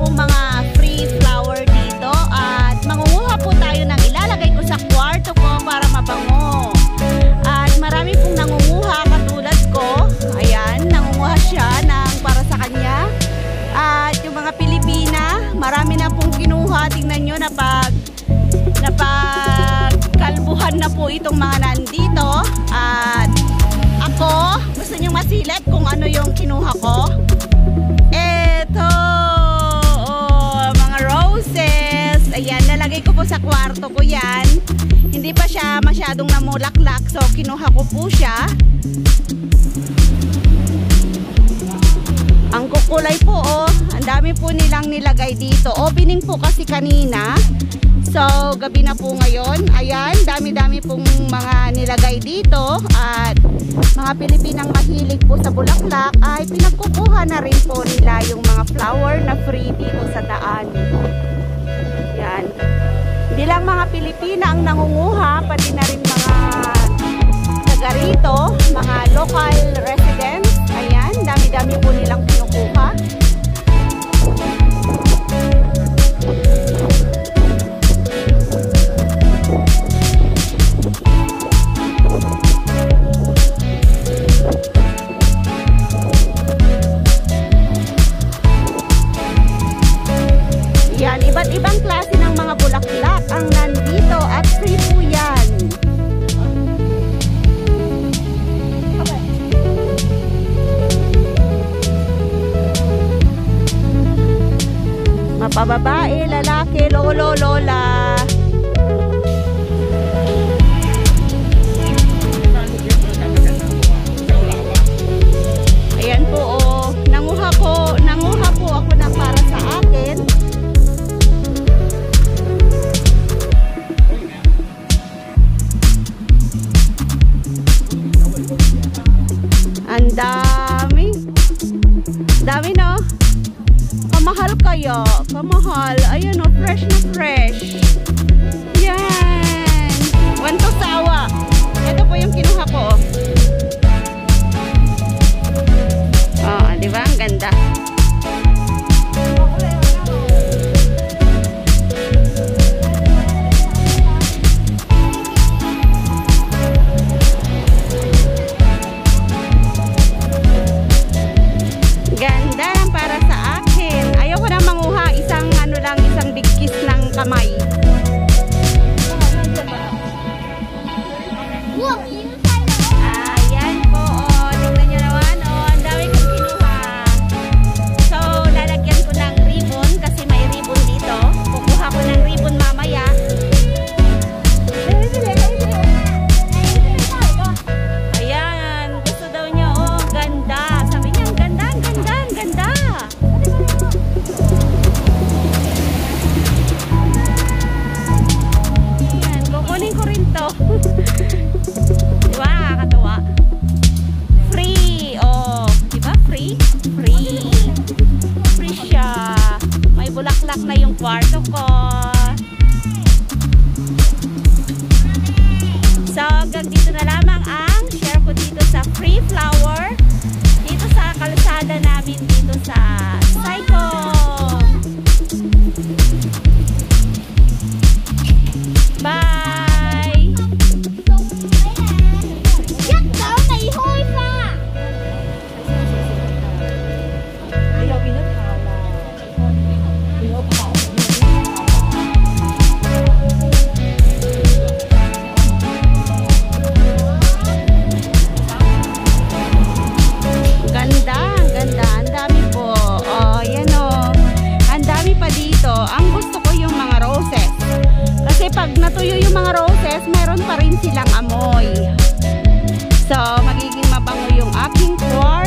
pong mga free flower dito at mangunguha po tayo ng ilalagay ko sa kwarto ko para mabango. At marami pong nangunguha katulad ko. Ayan, nangunguha siya ng para sa kanya. At yung mga Pilipina, marami na pong kinuha. Tingnan nyo na pag napagkalbuhan na po itong mga nandito. At Ayan, nalagay ko po sa kwarto ko yan. Hindi pa siya masyadong namulaklak, so kinuha ko po siya. Ang kukulay po, oh, ang dami po nilang nilagay dito. Opening po kasi kanina. So, gabi na po ngayon. Ayan, dami-dami pong mga nilagay dito. At mga Pilipinang mahilig po sa bulaklak ay pinagkukuha na rin po nila yung mga flower na free dito sa daan. Hindi lang mga Pilipina ang nangunguha, pati na rin mga taga rito, Mapababae, lalaki, lolo, lola. Ayan po, oh. Nanguha ko, nanguha po ako ng para sa akin. Ang dami. Dami no? Kamahal kaya. Kamahal. Ayun no, fresh na fresh. Yan. Jamaica. Yung kwarto ko. So, hanggang dito na lamang ang dito. Ang gusto ko yung mga roses. Kasi pag natuyo yung mga roses, meron pa rin silang amoy. So, magiging mabango yung aking kwarto.